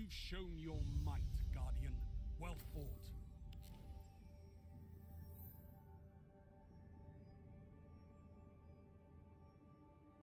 You've shown your might, Guardian.